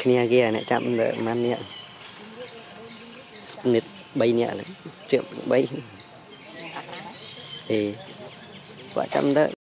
គ្នាគេអ្នកចាំលើម៉ាន់នេះនិត3នាក់ជឿ3អេគាត់ចាំទៅ